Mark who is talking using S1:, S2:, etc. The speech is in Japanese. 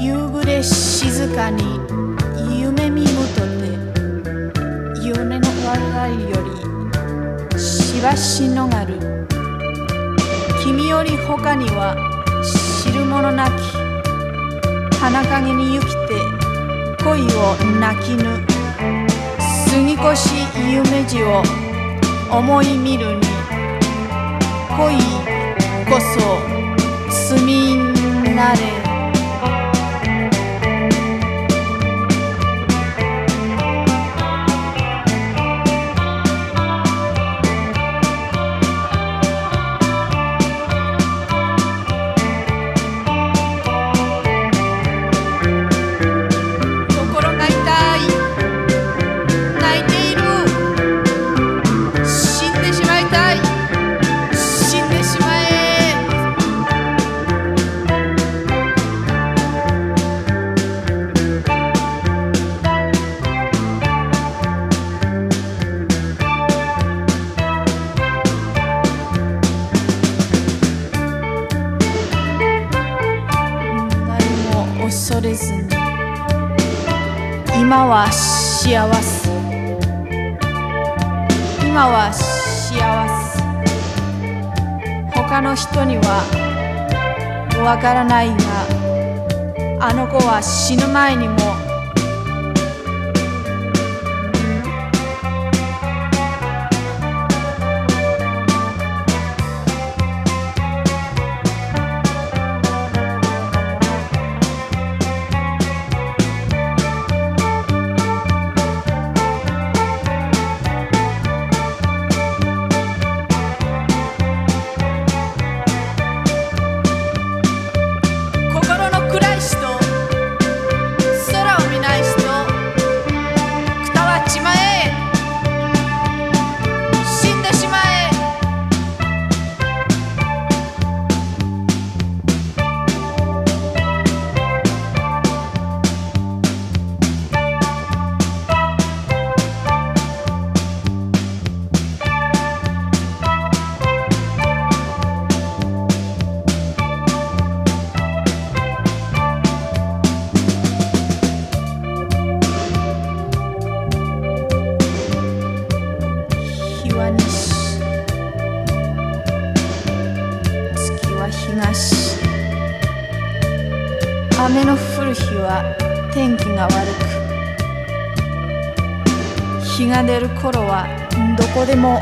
S1: て静かに夢見むとて米の笑いよりしばしのがる君より他には知るものなき花陰に生きて恋を泣きぬ過ぎ越し夢路を思い見るに恋こそ罪なれそれずに今は幸せ。今は幸せ。他の人にはわからないがあの子は死ぬ前にも東雨の降る日は天気が悪く日が出る頃はどこでも